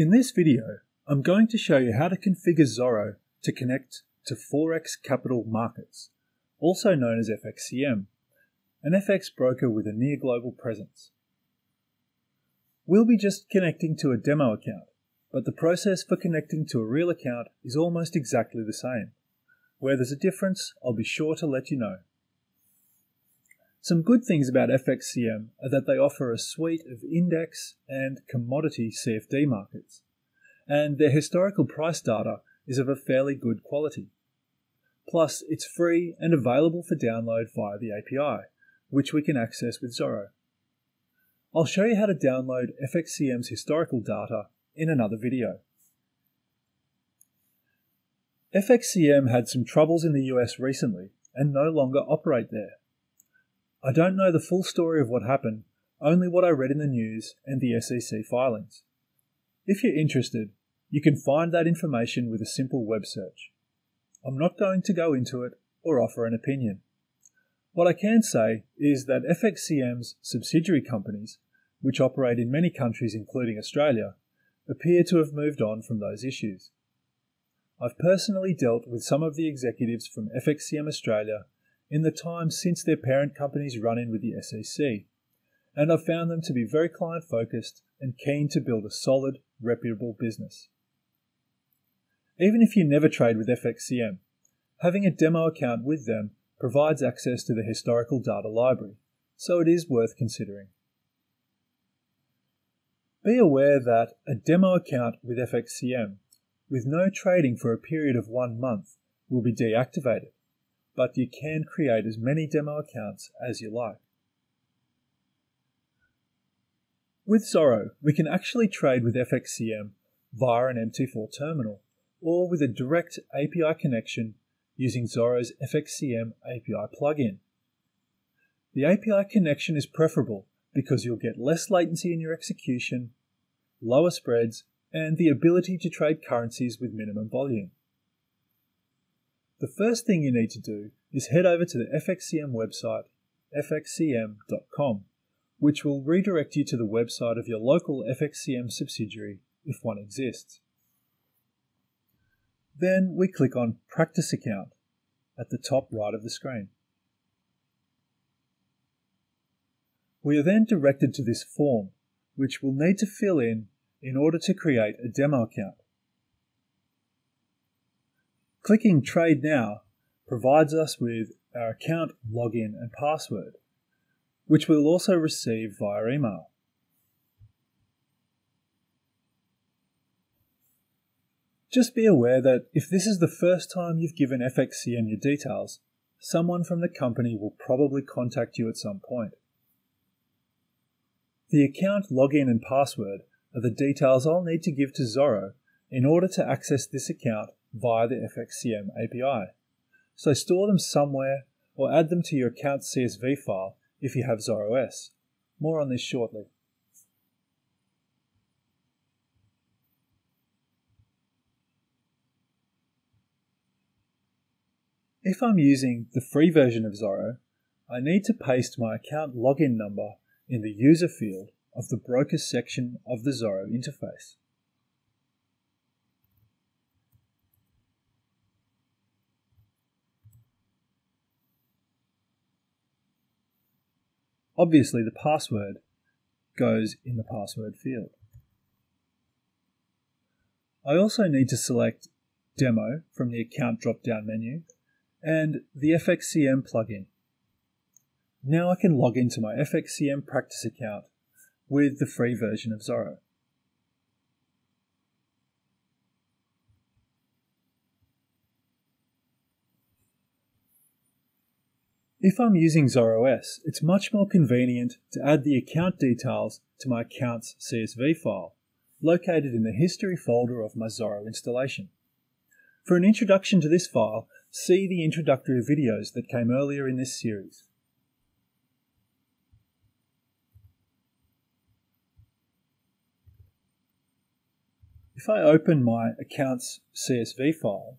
In this video, I'm going to show you how to configure Zorro to connect to Forex Capital Markets, also known as FXCM, an FX broker with a near global presence. We'll be just connecting to a demo account, but the process for connecting to a real account is almost exactly the same. Where there's a difference, I'll be sure to let you know. Some good things about FXCM are that they offer a suite of index and commodity CFD markets, and their historical price data is of a fairly good quality. Plus, it's free and available for download via the API, which we can access with Zorro. I'll show you how to download FXCM's historical data in another video. FXCM had some troubles in the US recently and no longer operate there. I don't know the full story of what happened, only what I read in the news and the SEC filings. If you're interested, you can find that information with a simple web search. I'm not going to go into it or offer an opinion. What I can say is that FXCM's subsidiary companies, which operate in many countries including Australia, appear to have moved on from those issues. I've personally dealt with some of the executives from FXCM Australia in the time since their parent company's run in with the SEC, and I've found them to be very client focused and keen to build a solid, reputable business. Even if you never trade with FXCM, having a demo account with them provides access to the historical data library, so it is worth considering. Be aware that a demo account with FXCM with no trading for a period of one month will be deactivated but you can create as many demo accounts as you like. With Zorro, we can actually trade with FXCM via an MT4 terminal or with a direct API connection using Zorro's FXCM API plugin. The API connection is preferable because you'll get less latency in your execution, lower spreads, and the ability to trade currencies with minimum volume. The first thing you need to do is head over to the FXCM website, fxcm.com, which will redirect you to the website of your local FXCM subsidiary if one exists. Then we click on Practice Account at the top right of the screen. We are then directed to this form, which we'll need to fill in in order to create a demo account. Clicking Trade Now provides us with our account login and password, which we'll also receive via email. Just be aware that if this is the first time you've given FXCM your details, someone from the company will probably contact you at some point. The account login and password are the details I'll need to give to Zorro in order to access this account via the FXCM API. So store them somewhere or add them to your account CSV file if you have ZorroS. More on this shortly. If I'm using the free version of Zorro, I need to paste my account login number in the user field of the brokers section of the Zorro interface. Obviously, the password goes in the password field. I also need to select Demo from the Account drop-down menu and the FXCM plugin. Now I can log into my FXCM practice account with the free version of Zorro. If I'm using ZorroS, it's much more convenient to add the account details to my accounts CSV file, located in the history folder of my Zorro installation. For an introduction to this file, see the introductory videos that came earlier in this series. If I open my accounts CSV file,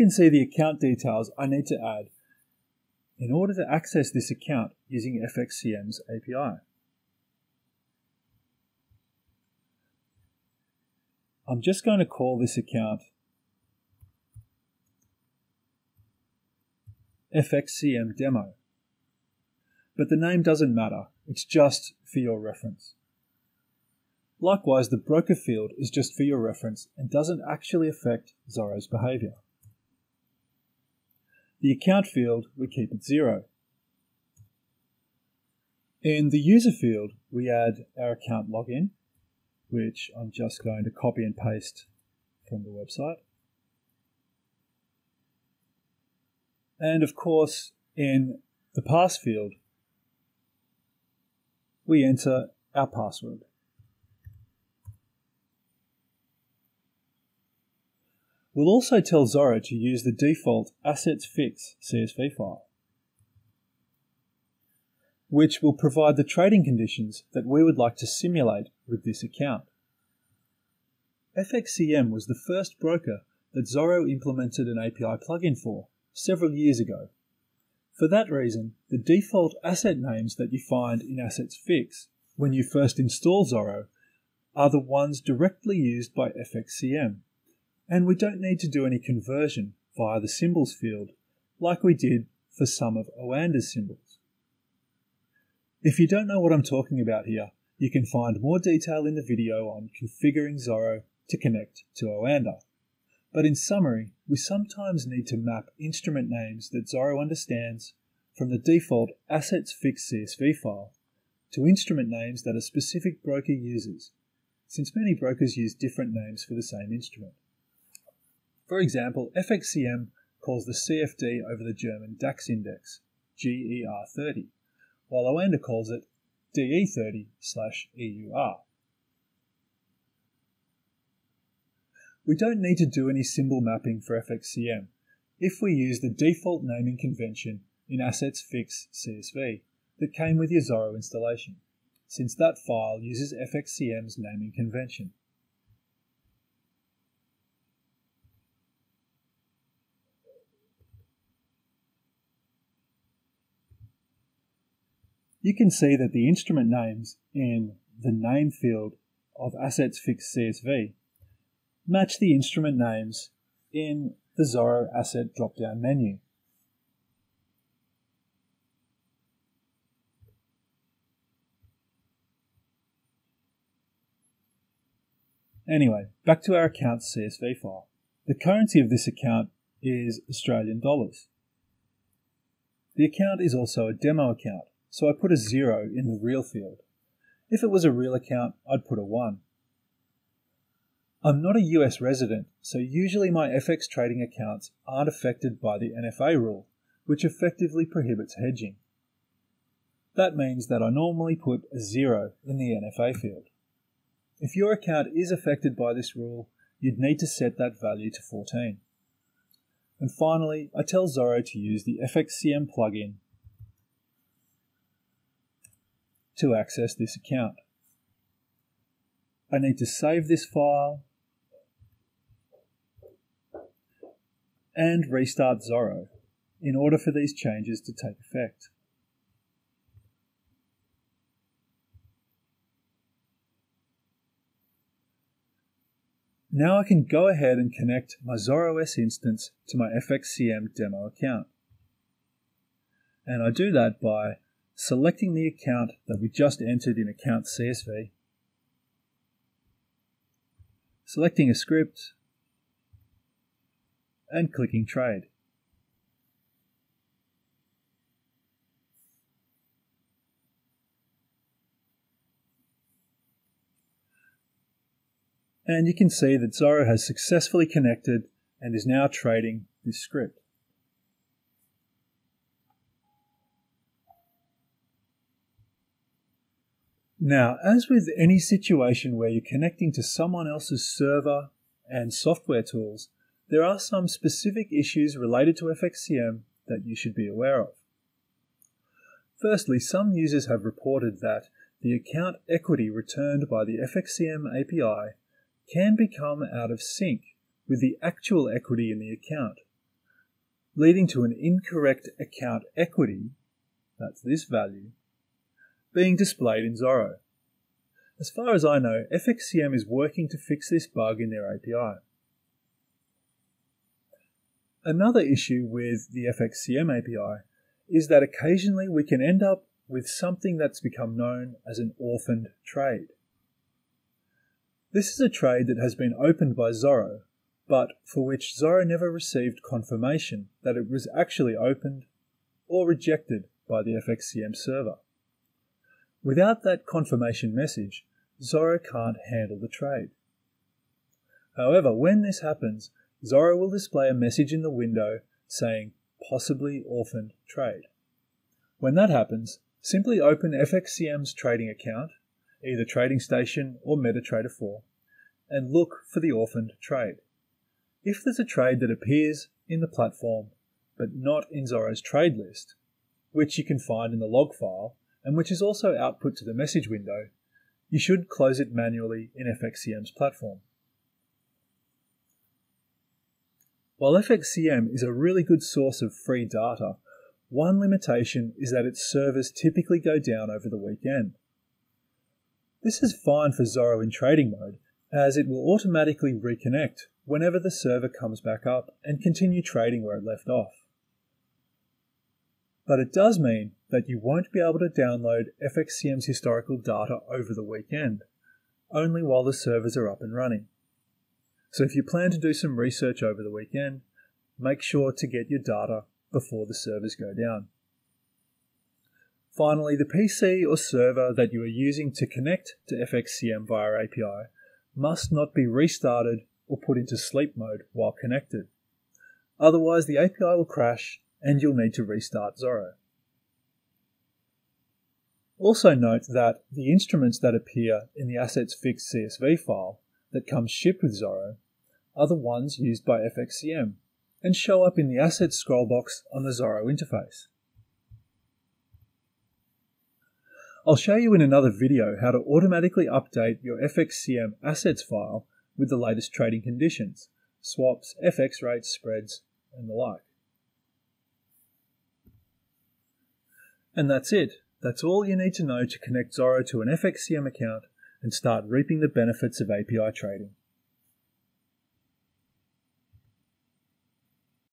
can see the account details I need to add in order to access this account using FXCM's API. I'm just going to call this account FXCM demo. But the name doesn't matter, it's just for your reference. Likewise, the broker field is just for your reference and doesn't actually affect Zorro's behavior. The account field, we keep at zero. In the user field, we add our account login, which I'm just going to copy and paste from the website. And of course, in the pass field, we enter our password. We'll also tell Zorro to use the default assets fix CSV file, which will provide the trading conditions that we would like to simulate with this account. FXCM was the first broker that Zorro implemented an API plugin for several years ago. For that reason, the default asset names that you find in Assets Fix when you first install Zorro are the ones directly used by FXCM and we don't need to do any conversion via the symbols field like we did for some of Oanda's symbols. If you don't know what I'm talking about here, you can find more detail in the video on configuring Zorro to connect to Oanda. But in summary, we sometimes need to map instrument names that Zorro understands from the default assets fix CSV file to instrument names that a specific broker uses, since many brokers use different names for the same instrument. For example, FXCM calls the CFD over the German DAX index, GER30, while Oanda calls it DE30 EUR. We don't need to do any symbol mapping for FXCM if we use the default naming convention in Assets Fix CSV that came with your Zorro installation, since that file uses FXCM's naming convention. You can see that the instrument names in the name field of Assets Fix CSV match the instrument names in the Zorro Asset drop-down menu. Anyway, back to our account's CSV file. The currency of this account is Australian dollars. The account is also a demo account, so I put a 0 in the real field. If it was a real account, I'd put a 1. I'm not a US resident, so usually my FX trading accounts aren't affected by the NFA rule, which effectively prohibits hedging. That means that I normally put a 0 in the NFA field. If your account is affected by this rule, you'd need to set that value to 14. And finally, I tell Zorro to use the FXCM plugin to access this account. I need to save this file and restart Zorro in order for these changes to take effect. Now I can go ahead and connect my ZorroS instance to my FXCM demo account. And I do that by selecting the account that we just entered in Account CSV, selecting a script, and clicking Trade. And you can see that Zorro has successfully connected and is now trading this script. Now, as with any situation where you're connecting to someone else's server and software tools, there are some specific issues related to FXCM that you should be aware of. Firstly, some users have reported that the account equity returned by the FXCM API can become out of sync with the actual equity in the account, leading to an incorrect account equity, that's this value, being displayed in Zorro. As far as I know, FXCM is working to fix this bug in their API. Another issue with the FXCM API is that occasionally we can end up with something that's become known as an orphaned trade. This is a trade that has been opened by Zorro, but for which Zorro never received confirmation that it was actually opened or rejected by the FXCM server. Without that confirmation message, Zorro can't handle the trade. However, when this happens, Zorro will display a message in the window saying possibly orphaned trade. When that happens, simply open FXCM's trading account, either Trading Station or MetaTrader 4, and look for the orphaned trade. If there's a trade that appears in the platform but not in Zorro's trade list, which you can find in the log file and which is also output to the message window, you should close it manually in FXCM's platform. While FXCM is a really good source of free data, one limitation is that its servers typically go down over the weekend. This is fine for Zorro in trading mode, as it will automatically reconnect whenever the server comes back up and continue trading where it left off. But it does mean that you won't be able to download FXCM's historical data over the weekend, only while the servers are up and running. So if you plan to do some research over the weekend, make sure to get your data before the servers go down. Finally, the PC or server that you are using to connect to FXCM via API must not be restarted or put into sleep mode while connected. Otherwise, the API will crash and you'll need to restart Zorro. Also note that the instruments that appear in the assets fixed CSV file that comes shipped with Zorro are the ones used by FXCM and show up in the Assets scroll box on the Zorro interface. I'll show you in another video how to automatically update your FXCM assets file with the latest trading conditions, swaps, FX rates, spreads, and the like. And that's it. That's all you need to know to connect Zorro to an FXCM account and start reaping the benefits of API trading.